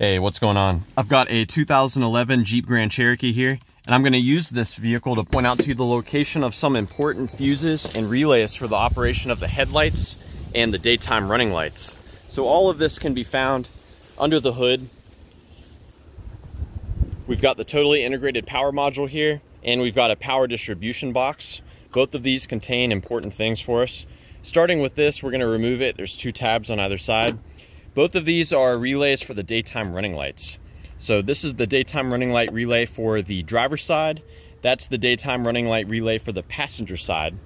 Hey, what's going on? I've got a 2011 Jeep Grand Cherokee here, and I'm gonna use this vehicle to point out to you the location of some important fuses and relays for the operation of the headlights and the daytime running lights. So all of this can be found under the hood. We've got the totally integrated power module here, and we've got a power distribution box. Both of these contain important things for us. Starting with this, we're gonna remove it. There's two tabs on either side. Both of these are relays for the daytime running lights. So this is the daytime running light relay for the driver's side. That's the daytime running light relay for the passenger side.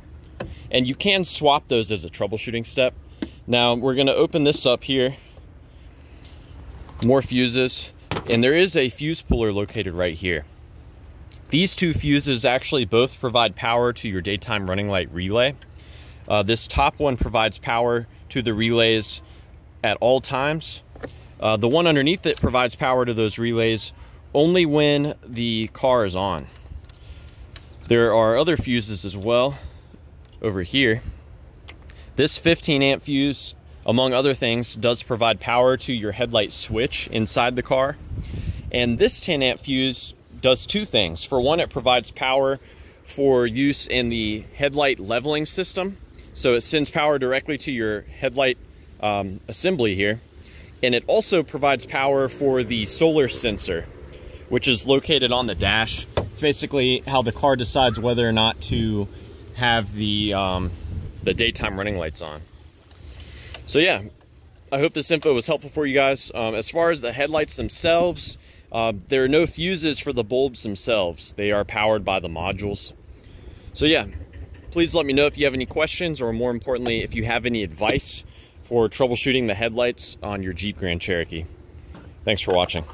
And you can swap those as a troubleshooting step. Now we're gonna open this up here. More fuses. And there is a fuse puller located right here. These two fuses actually both provide power to your daytime running light relay. Uh, this top one provides power to the relays at all times. Uh, the one underneath it provides power to those relays only when the car is on. There are other fuses as well over here. This 15 amp fuse, among other things, does provide power to your headlight switch inside the car. And this 10 amp fuse does two things. For one, it provides power for use in the headlight leveling system. So it sends power directly to your headlight um, assembly here. And it also provides power for the solar sensor, which is located on the dash. It's basically how the car decides whether or not to have the, um, the daytime running lights on. So yeah, I hope this info was helpful for you guys. Um, as far as the headlights themselves, uh, there are no fuses for the bulbs themselves. They are powered by the modules. So yeah, please let me know if you have any questions or more importantly, if you have any advice for troubleshooting the headlights on your Jeep Grand Cherokee. Thanks for watching.